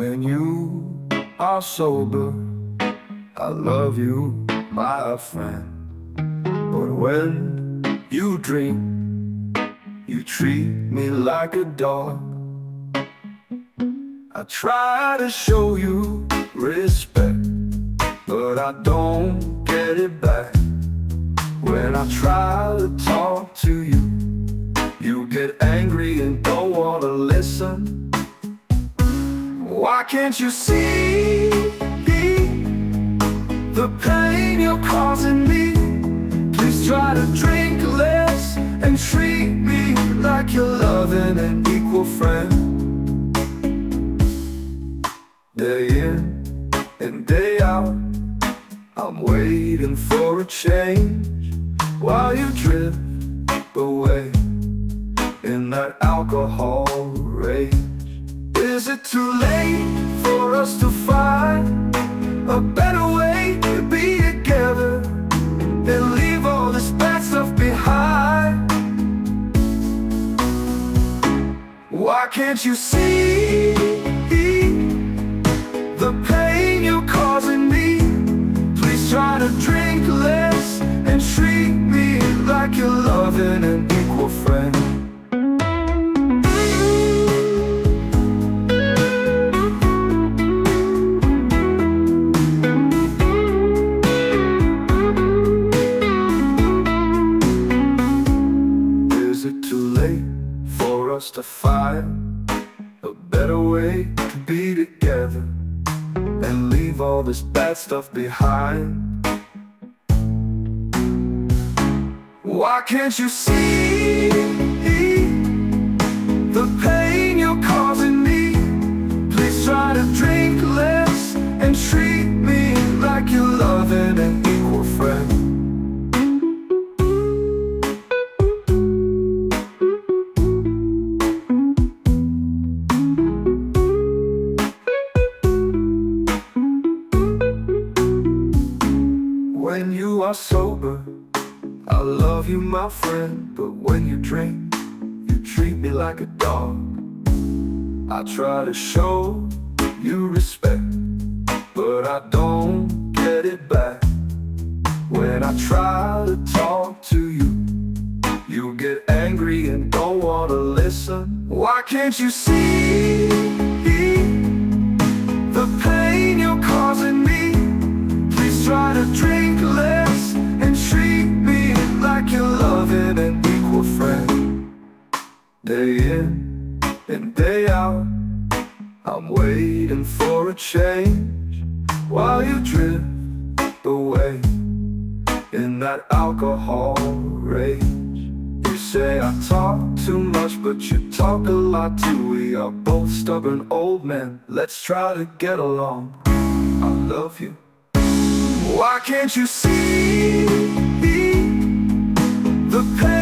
When you are sober, I love you, my friend. But when you drink, you treat me like a dog. I try to show you respect, but I don't get it back. When I try to talk to you, you get angry and Why can't you see the pain you're causing me? Please try to drink less and treat me like you're loving an equal friend. Day in and day out, I'm waiting for a change while you drift away in that alcohol rage. Is it too late for us to find a better way to be together and leave all this bad stuff behind? Why can't you see too late for us to find a better way to be together and leave all this bad stuff behind? Why can't you see are sober, I love you, my friend. But when you drink, you treat me like a dog. I try to show you respect, but I don't get it back. When I try to talk to you, you get angry and don't want to listen. Why can't you see I'm waiting for a change while you drift away in that alcohol rage. You say I talk too much, but you talk a lot too. We are both stubborn old men. Let's try to get along. I love you. Why can't you see the pain?